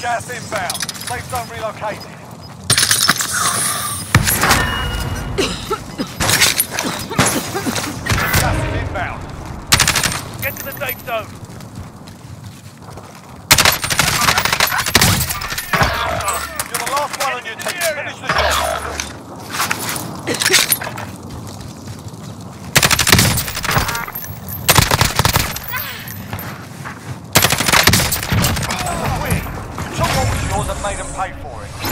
Gas inbound. Safe zone relocated. Gas inbound. Get to the safe zone. Made them pay for it.